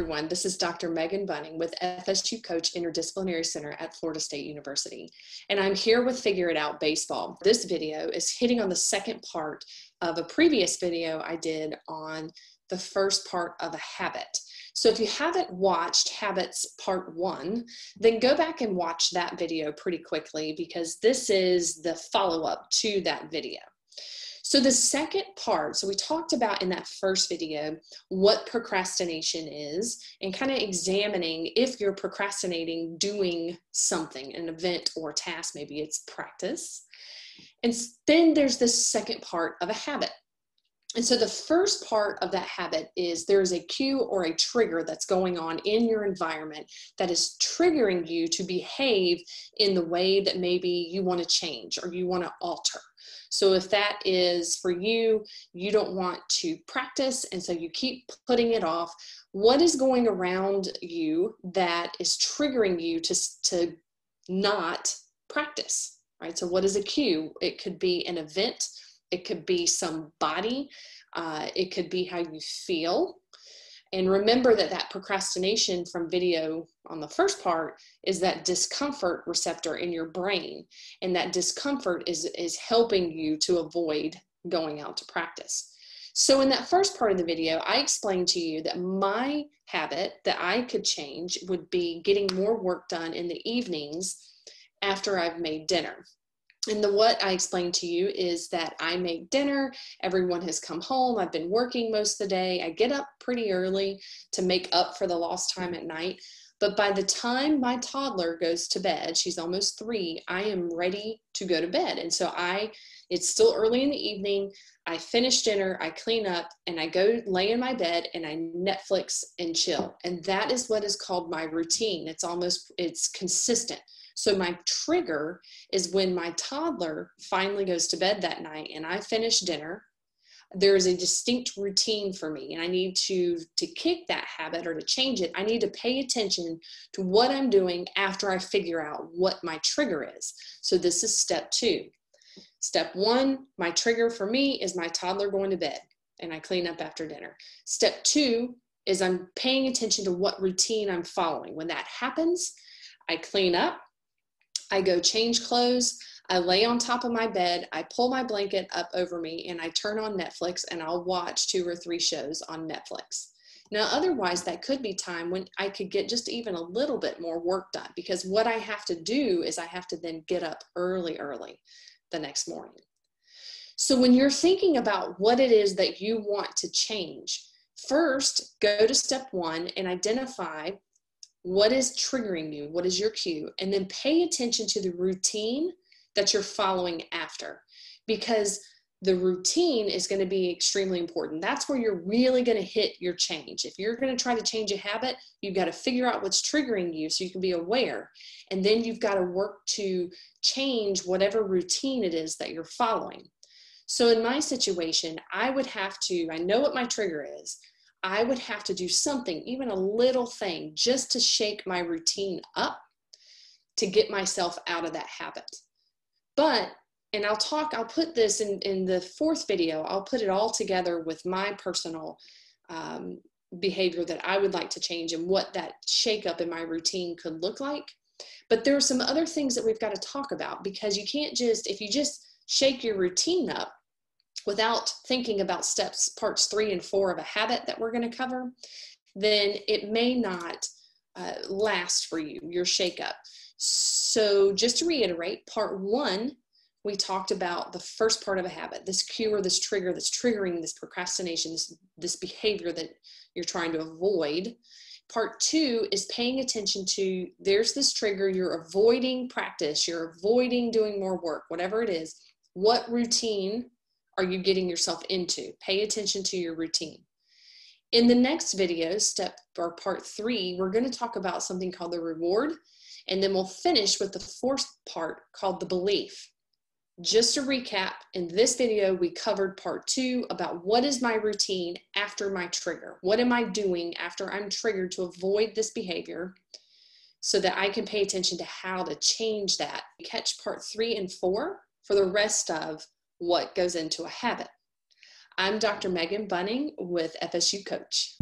everyone. This is Dr. Megan Buning with FSU Coach Interdisciplinary Center at Florida State University. And I'm here with Figure It Out Baseball. This video is hitting on the second part of a previous video I did on the first part of a habit. So if you haven't watched Habits Part 1, then go back and watch that video pretty quickly because this is the follow-up to that video. So the second part, so we talked about in that first video what procrastination is and kind of examining if you're procrastinating doing something, an event or task, maybe it's practice. And then there's the second part of a habit. And so the first part of that habit is there's a cue or a trigger that's going on in your environment that is triggering you to behave in the way that maybe you want to change or you want to alter. So if that is for you, you don't want to practice, and so you keep putting it off, what is going around you that is triggering you to, to not practice, right? So what is a cue? It could be an event, it could be somebody, uh, it could be how you feel, and remember that that procrastination from video on the first part is that discomfort receptor in your brain. And that discomfort is, is helping you to avoid going out to practice. So in that first part of the video, I explained to you that my habit that I could change would be getting more work done in the evenings after I've made dinner. And the what I explained to you is that I make dinner, everyone has come home, I've been working most of the day, I get up pretty early to make up for the lost time at night. But by the time my toddler goes to bed, she's almost three, I am ready to go to bed. And so I, it's still early in the evening. I finish dinner, I clean up, and I go lay in my bed and I Netflix and chill. And that is what is called my routine. It's almost, it's consistent. So my trigger is when my toddler finally goes to bed that night and I finish dinner. There is a distinct routine for me, and I need to to kick that habit or to change it. I need to pay attention to what I'm doing after I figure out what my trigger is. So this is step two. Step one, my trigger for me is my toddler going to bed, and I clean up after dinner. Step two is I'm paying attention to what routine I'm following. When that happens, I clean up, I go change clothes. I lay on top of my bed. I pull my blanket up over me and I turn on Netflix and I'll watch two or three shows on Netflix. Now, otherwise, that could be time when I could get just even a little bit more work done because what I have to do is I have to then get up early, early the next morning. So, when you're thinking about what it is that you want to change, first go to step one and identify what is triggering you? What is your cue? And then pay attention to the routine that you're following after because the routine is going to be extremely important. That's where you're really going to hit your change. If you're going to try to change a habit, you've got to figure out what's triggering you so you can be aware. And then you've got to work to change whatever routine it is that you're following. So in my situation, I would have to, I know what my trigger is. I would have to do something, even a little thing, just to shake my routine up to get myself out of that habit. But, and I'll talk, I'll put this in, in the fourth video, I'll put it all together with my personal um, behavior that I would like to change and what that shake up in my routine could look like. But there are some other things that we've got to talk about because you can't just, if you just shake your routine up, without thinking about steps, parts three and four of a habit that we're going to cover, then it may not uh, last for you, your shakeup. So, just to reiterate, part one, we talked about the first part of a habit, this cue or this trigger that's triggering this procrastination, this, this behavior that you're trying to avoid. Part two is paying attention to there's this trigger, you're avoiding practice, you're avoiding doing more work, whatever it is. What routine are you getting yourself into? Pay attention to your routine. In the next video, step or part three, we're going to talk about something called the reward, and then we'll finish with the fourth part called the belief. Just to recap, in this video, we covered part two about what is my routine after my trigger? What am I doing after I'm triggered to avoid this behavior so that I can pay attention to how to change that? Catch part three and four for the rest of what goes into a habit. I'm Dr. Megan Buning with FSU Coach.